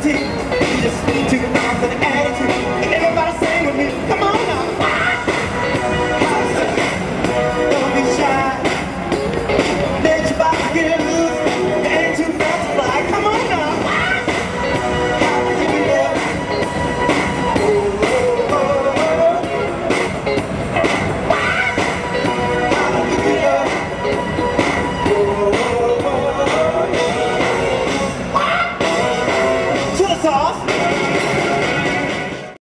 请 sauce.